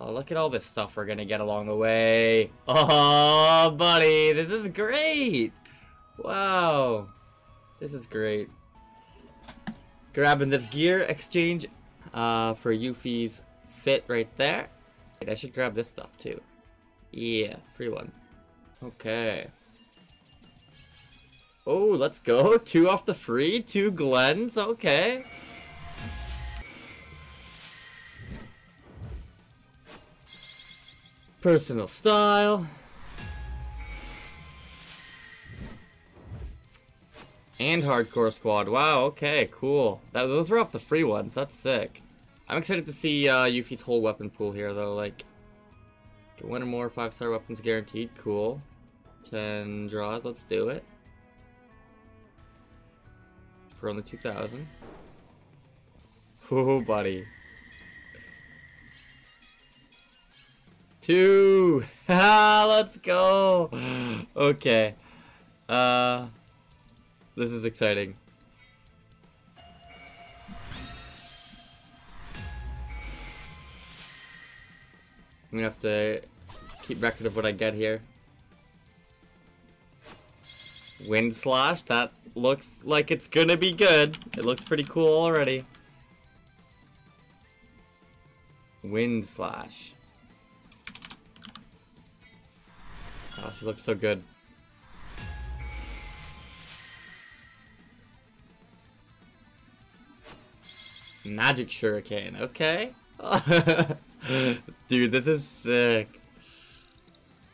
Oh, look at all this stuff we're gonna get along the way. Oh, buddy, this is great. Wow. This is great. Grabbing this gear exchange uh, for Yuffie's fit right there. Wait, I should grab this stuff too. Yeah, free one. Okay. Oh, let's go. Two off the free, two Glenns. Okay. Personal style. And hardcore squad. Wow, okay, cool. That, those were off the free ones. That's sick. I'm excited to see uh, Yuffie's whole weapon pool here, though. Like, one or more five-star weapons guaranteed. Cool. 10 draws. Let's do it. For only 2,000. Oh, buddy. Two! Let's go! Okay. Uh... This is exciting. I'm gonna have to keep record of what I get here. Wind Slash, that looks like it's gonna be good. It looks pretty cool already. Wind Slash. She looks so good. Magic Shuriken, okay. Dude, this is sick.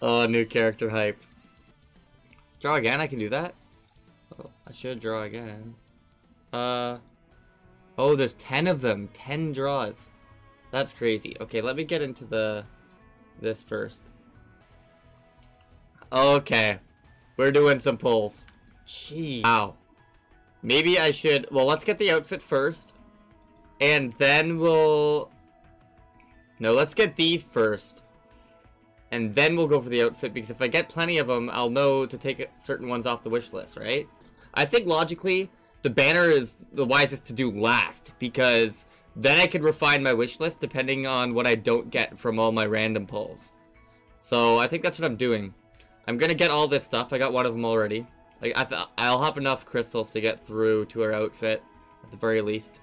Oh, new character hype. Draw again? I can do that? Oh, I should draw again. Uh. Oh, there's 10 of them. 10 draws. That's crazy. Okay, let me get into the... This first. Okay. We're doing some pulls. Gee. Wow. Maybe I should... Well, let's get the outfit first. And then we'll... No, let's get these first. And then we'll go for the outfit, because if I get plenty of them, I'll know to take certain ones off the wish list, right? I think logically, the banner is the wisest to do last, because then I can refine my wish list depending on what I don't get from all my random pulls. So I think that's what I'm doing. I'm gonna get all this stuff. I got one of them already. Like I I'll have enough crystals to get through to her outfit, at the very least.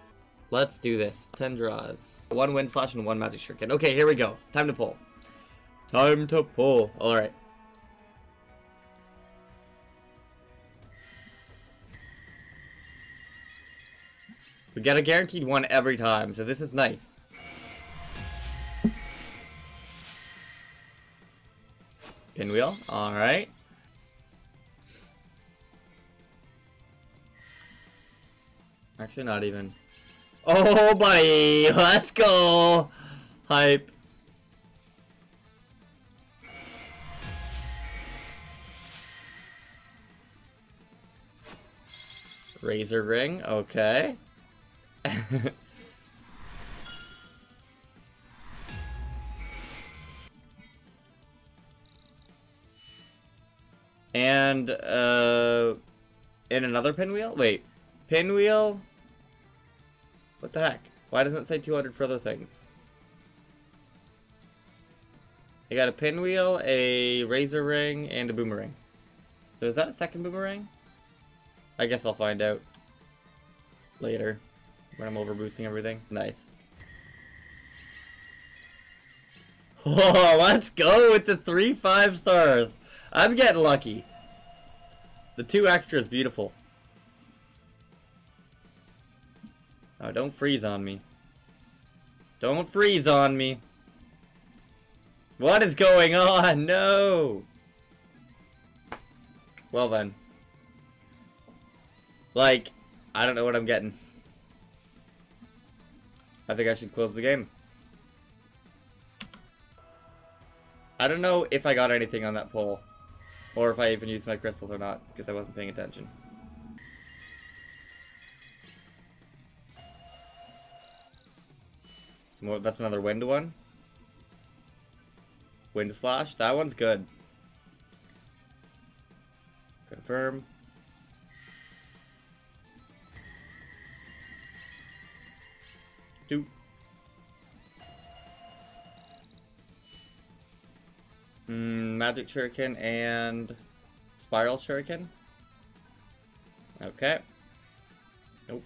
Let's do this. 10 draws. One wind slash and one magic shuriken. Okay, here we go. Time to pull. Time to pull. Alright. We get a guaranteed one every time, so this is nice. Pinwheel, alright. Actually, not even. Oh, buddy! Let's go! Hype. Razor ring, okay. and, uh, in another pinwheel? Wait, pinwheel? What the heck? Why doesn't it say 200 for other things? I got a pinwheel, a razor ring, and a boomerang. So is that a second boomerang? I guess I'll find out later when I'm over boosting everything. Nice. Oh, let's go with the three five stars. I'm getting lucky. The two extra is beautiful. Oh, don't freeze on me. Don't freeze on me. What is going on? No! Well then. Like, I don't know what I'm getting. I think I should close the game. I don't know if I got anything on that pull. Or if I even used my crystals or not, because I wasn't paying attention. Well, that's another wind one. Wind slash. That one's good. Confirm. Hmm, Magic Shuriken and Spiral Shuriken. Okay. Nope.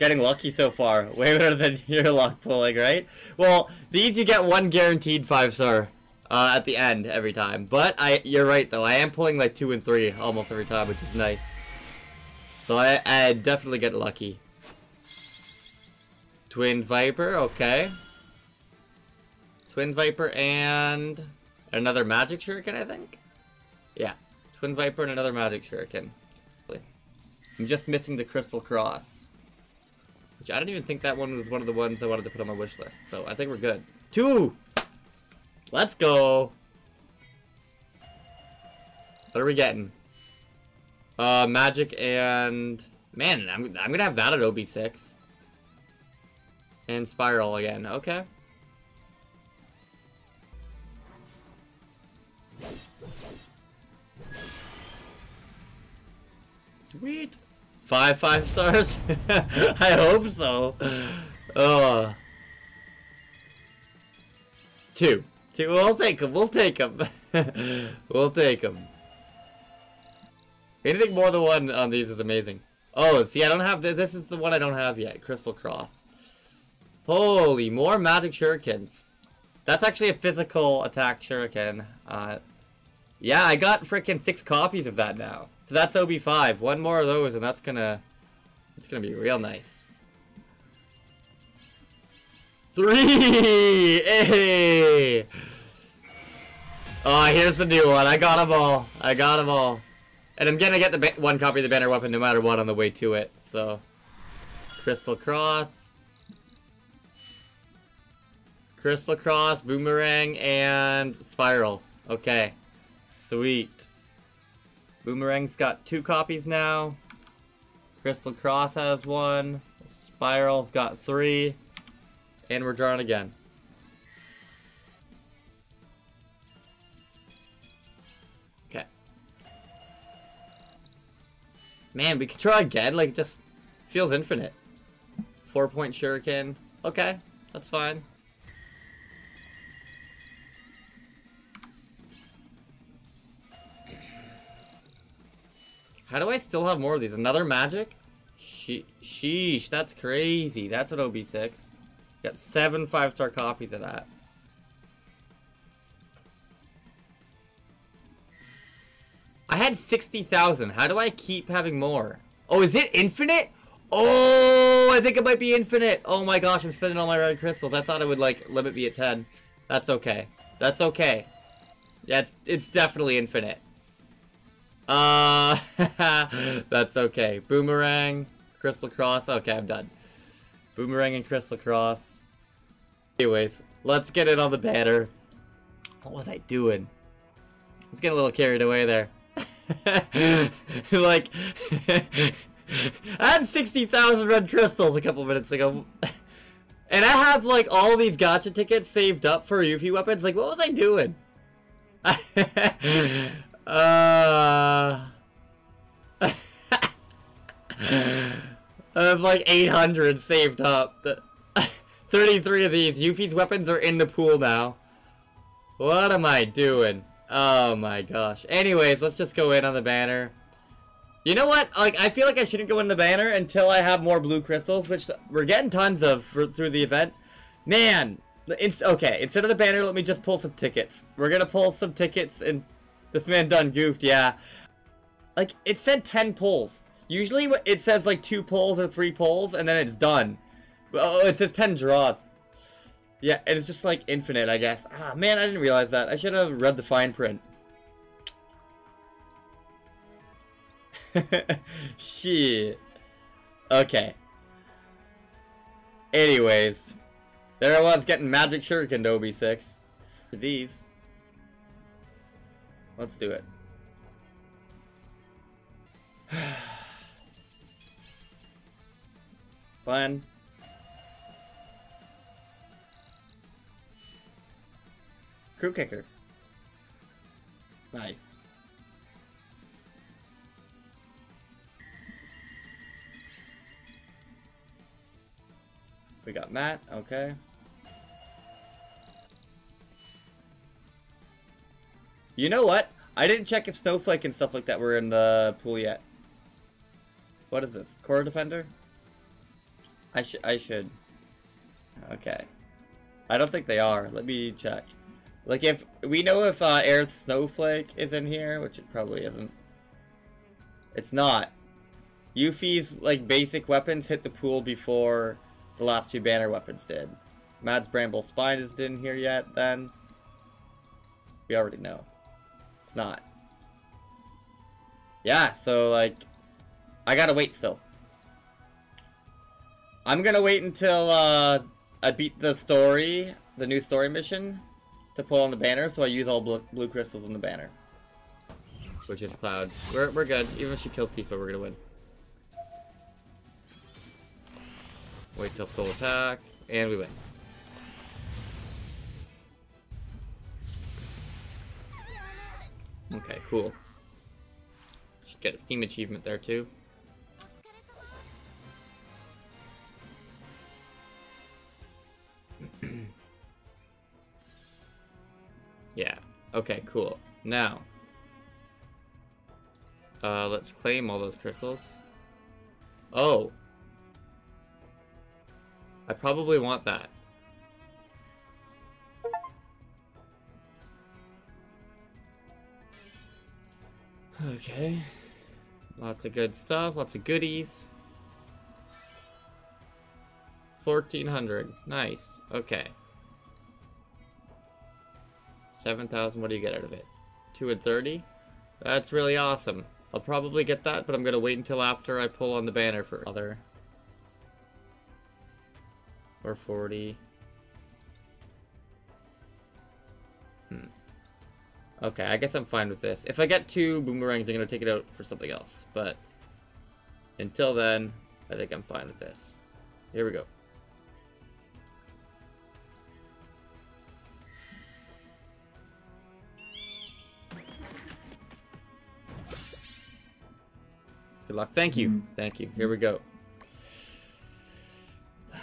Getting lucky so far. Way better than your luck pulling, right? Well, these you get one guaranteed five star uh, at the end every time. But I, you're right though. I am pulling like two and three almost every time, which is nice. So I, I definitely get lucky. Twin Viper, okay. Twin Viper and another Magic Shuriken, I think? Yeah. Twin Viper and another Magic Shuriken. I'm just missing the Crystal Cross. Which I don't even think that one was one of the ones I wanted to put on my wish list. So I think we're good. Two! Let's go! What are we getting? Uh, Magic and... Man, I'm, I'm gonna have that at OB6. And Spiral again. Okay. Sweet. Five five stars? I hope so. Uh. Two. Two. We'll take them. We'll take them. we'll take them. Anything more than one on these is amazing. Oh, see, I don't have... Th this is the one I don't have yet. Crystal Cross. Holy, more magic shurikens. That's actually a physical attack shuriken. Uh, yeah, I got freaking six copies of that now. So that's OB5. One more of those and that's gonna... It's gonna be real nice. Three! Hey! Oh, here's the new one. I got them all. I got them all. And I'm gonna get the one copy of the banner weapon no matter what on the way to it. So, Crystal Cross. Crystal Cross, Boomerang, and Spiral. Okay. Sweet. Boomerang's got two copies now. Crystal Cross has one. Spiral's got three. And we're drawing again. Okay. Man, we could try again. Like, it just feels infinite. Four point shuriken. Okay, that's fine. How do I still have more of these? Another magic? She sheesh, that's crazy. That's what OB6. Got seven five-star copies of that. I had 60,000. How do I keep having more? Oh, is it infinite? Oh, I think it might be infinite. Oh my gosh, I'm spending all my red crystals. I thought it would, like, limit me at 10. That's okay. That's okay. Yeah, it's, it's definitely infinite. Uh, that's okay. Boomerang, Crystal Cross. Okay, I'm done. Boomerang and Crystal Cross. Anyways, let's get it on the banner. What was I doing? Let's get a little carried away there. like, I had 60,000 red crystals a couple minutes ago. And I have, like, all these gacha tickets saved up for Yuffie weapons. Like, what was I doing? Uh, I have like 800 saved up. 33 of these. Yuffie's weapons are in the pool now. What am I doing? Oh my gosh. Anyways, let's just go in on the banner. You know what? Like, I feel like I shouldn't go in the banner until I have more blue crystals, which we're getting tons of for, through the event. Man, it's okay. Instead of the banner, let me just pull some tickets. We're gonna pull some tickets and this man done goofed, yeah. Like, it said 10 pulls. Usually it says like 2 pulls or 3 pulls, and then it's done. Oh, it says 10 draws. Yeah, and it's just like infinite, I guess. Ah, man, I didn't realize that. I should have read the fine print. Shit. Okay. Anyways. There I was getting Magic Shuriken to OB6. These. Let's do it. Fun. Crew kicker. Nice. We got Matt, okay. You know what? I didn't check if Snowflake and stuff like that were in the pool yet. What is this? Core Defender? I should. I should. Okay. I don't think they are. Let me check. Like if we know if uh, Air Snowflake is in here, which it probably isn't. It's not. Yuffie's like basic weapons hit the pool before the last two banner weapons did. Matt's Bramble Spine isn't in here yet. Then we already know. Not. Yeah, so like I gotta wait still. I'm gonna wait until uh, I beat the story, the new story mission, to pull on the banner, so I use all blue, blue crystals in the banner. Which is Cloud. We're, we're good. Even if she kills Tifa, we're gonna win. Wait till full attack, and we win. Okay, cool. Should get a Steam achievement there too. yeah. Okay, cool. Now, uh, let's claim all those crystals. Oh. I probably want that. Okay. Lots of good stuff, lots of goodies. 1400. Nice. Okay. 7,000, what do you get out of it? 2 and 30? That's really awesome. I'll probably get that, but I'm gonna wait until after I pull on the banner for other. 440. Hmm. Okay, I guess I'm fine with this. If I get two boomerangs, I'm gonna take it out for something else. But until then, I think I'm fine with this. Here we go. Good luck. Thank you. Mm-hmm. Thank you. Here we go.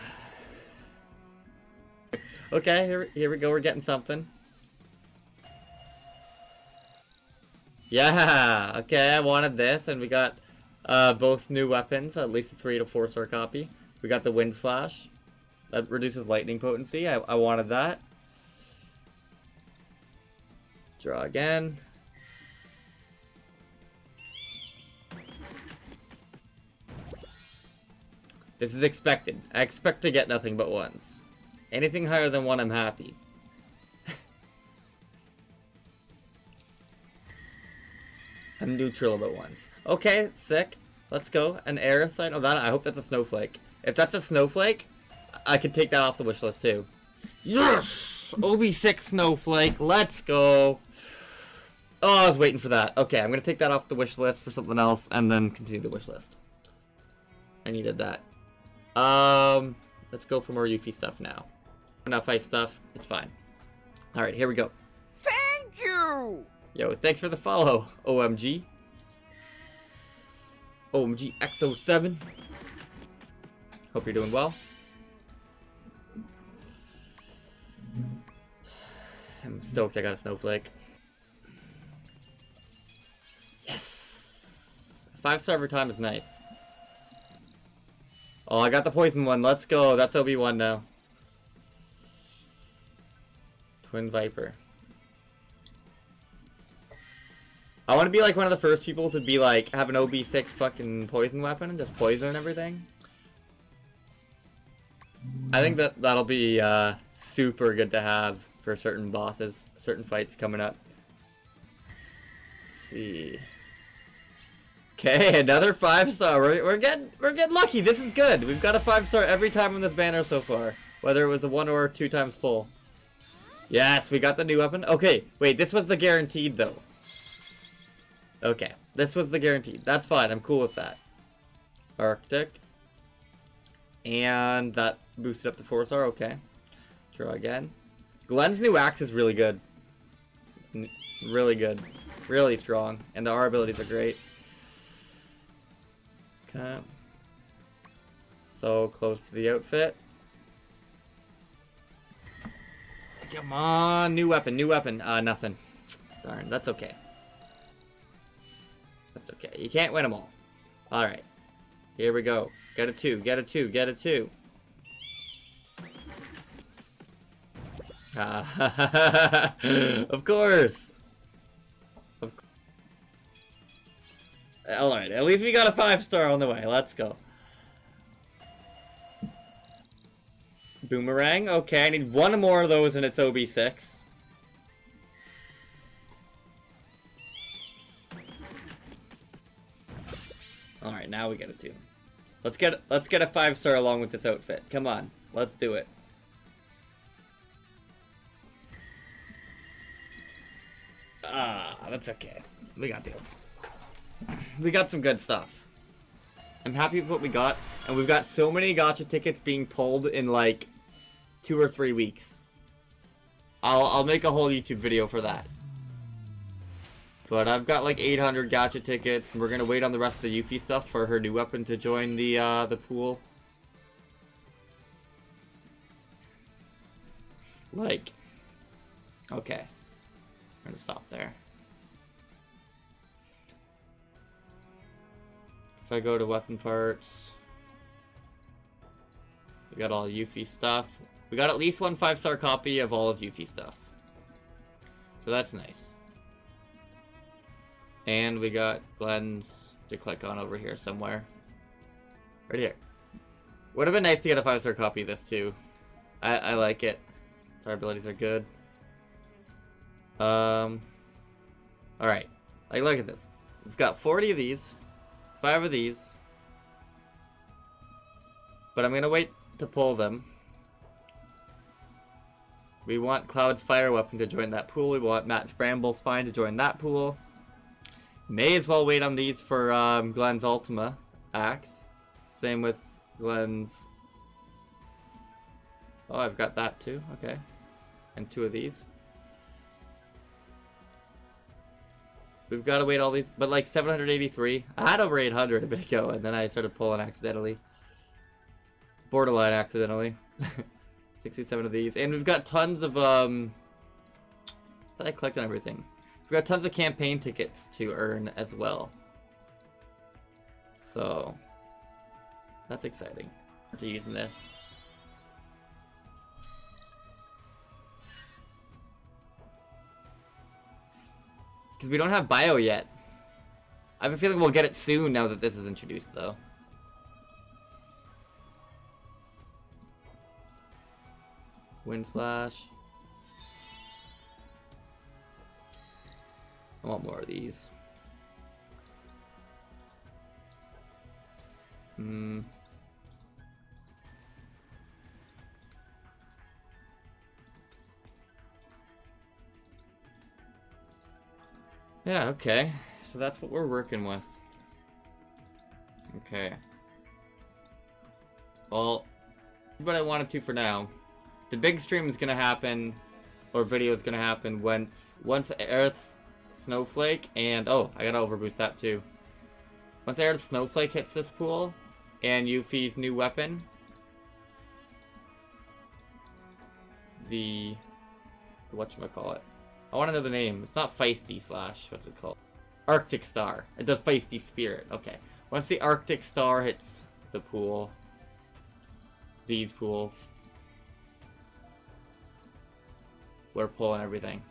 Okay, here, here we go. We're getting something. Yeah, okay, I wanted this, and we got uh, both new weapons, at least a 3 to 4 star copy. We got the Wind Slash. That reduces lightning potency. I, I wanted that. Draw again. This is expected. I expect to get nothing but ones. Anything higher than one, I'm happy. I'm neutral about ones. Okay, sick. Let's go. An aerosite. Oh, that I hope that's a snowflake. If that's a snowflake, I can take that off the wish list too. Yes! OB6 snowflake. Let's go. Oh, I was waiting for that. Okay, I'm gonna take that off the wish list for something else, and then continue the wish list. I needed that. Um, let's go for more Yuffie stuff now. Enough ice stuff. It's fine. All right, here we go. Thank you! Yo, thanks for the follow, OMG. OMG XO7. Hope you're doing well. I'm stoked I got a snowflake. Yes! Five star every time is nice. Oh, I got the poison one. Let's go. That's OB1 now. Twin Viper. I want to be like one of the first people to be like, have an OB6 fucking poison weapon and just poison everything. I think that that'll be uh, super good to have for certain bosses, certain fights coming up. Let's see. Okay, another five star. We're, we're getting we're getting lucky. This is good. We've got a five star every time on this banner so far, whether it was a one or two times full. Yes, we got the new weapon. Okay, wait, this was the guaranteed though. Okay, this was the guaranteed. That's fine. I'm cool with that. Arctic. And that boosted up to 4 star. Okay. Draw again. Glenn's new axe is really good. It's really good. Really strong. And the R abilities are great. Okay. So close to the outfit. Come on. New weapon. New weapon. Uh, nothing. Darn, that's okay. Okay. You can't win them all. Alright. Here we go. Get a two, get a two, get a two. Ah, of course. Of Alright, at least we got a five star on the way. Let's go. Boomerang. Okay, I need one more of those and it's OB6. Alright, now we get a two. Let's get let's get a five star along with this outfit. Come on, let's do it. Ah, that's okay. We got the We got some good stuff. I'm happy with what we got, and we've got so many gacha tickets being pulled in like two or three weeks. I'll I'll make a whole YouTube video for that. But I've got like 800 gacha tickets, and we're gonna wait on the rest of the Yuffie stuff for her new weapon to join the uh, the pool. Like, okay, I'm gonna stop there. If I go to weapon parts, we got all Yuffie stuff. We got at least one five-star copy of all of Yuffie stuff. So that's nice. And we got Glenn's to click on over here somewhere. Right here. Would have been nice to get a 5-star copy of this too. I, I like it. R abilities are good. Um, Alright. Like, look at this. We've got 40 of these. 5 of these. But I'm going to wait to pull them. We want Cloud's Fire Weapon to join that pool. We want Matt's Bramble Spine to join that pool. May as well wait on these for um, Glenn's Ultima axe. Same with Glenn's... Oh, I've got that too. Okay. And two of these. We've got to wait all these, but like 783. I had over 800 a bit ago, and then I started pulling accidentally. Borderline accidentally. 67 of these. And we've got tons of, um... I collected everything. We've got tons of campaign tickets to earn as well. So... That's exciting. To using this. Because we don't have bio yet. I have a feeling we'll get it soon now that this is introduced, though. Wind Slash. I want more of these. Hmm. Yeah, okay. So that's what we're working with. Okay. Well, what I wanted to for now. The big stream is gonna happen, or video is gonna happen once once Aerith Snowflake and oh, I gotta overboost that too. Once Aerith Snowflake hits this pool, and Yuffie's new weapon, the what call it? I want to know the name. It's not Feisty Slash. What's it called? Arctic Star. It's a Feisty Spirit. Okay. Once the Arctic Star hits the pool, these pools, we're pulling everything.